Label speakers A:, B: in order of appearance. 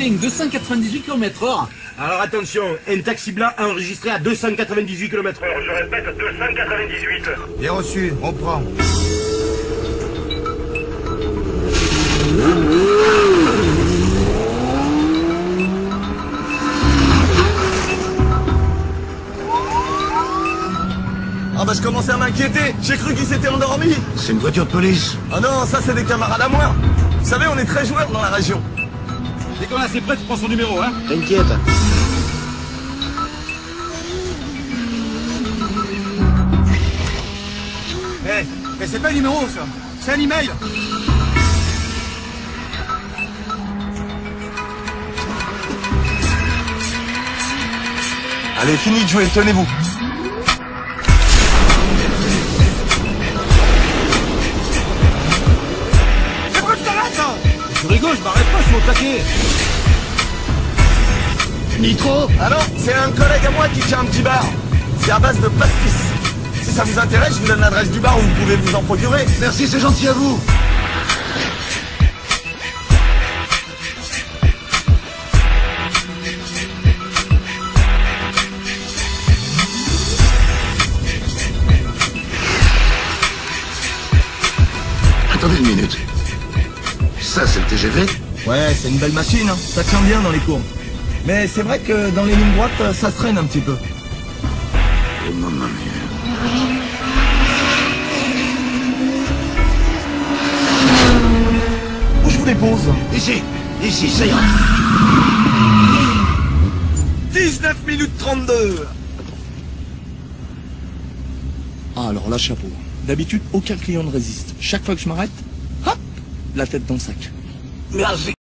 A: atteint 298 km heure.
B: Alors attention, un taxi blanc enregistré à 298 km heure.
C: Je répète, 298.
D: Bien reçu, on prend.
E: Ah bah je commençais à m'inquiéter, j'ai cru qu'il s'était endormi
D: C'est une voiture de police.
E: Ah non, ça c'est des camarades à moi Vous savez, on est très joueurs dans la région.
B: Dès qu'on a ses prêts, tu prends son numéro, hein
D: T'inquiète.
F: Eh, mais c'est pas un numéro ça, c'est un email.
E: Allez, fini de jouer, tenez-vous.
F: Je
B: m'arrête pas, je suis au taquet.
D: Nitro
E: Ah non, c'est un collègue à moi qui tient un petit bar. C'est à base de pastis. Si ça vous intéresse, je vous donne l'adresse du bar où vous pouvez vous en procurer.
D: Merci, c'est gentil à vous. Attendez une minute. Ça, c'est le TGV
E: Ouais, c'est une belle machine, hein. ça tient bien dans les courbes. Mais c'est vrai que dans les lignes droites, ça se traîne un petit peu.
D: Oh, mamma mia.
E: Où je vous dépose
D: Ici, ici, ça ira.
E: 19 minutes 32
G: Ah, alors là, chapeau. D'habitude, aucun client ne résiste. Chaque fois que je m'arrête, la tête dans le sac.
D: Merci.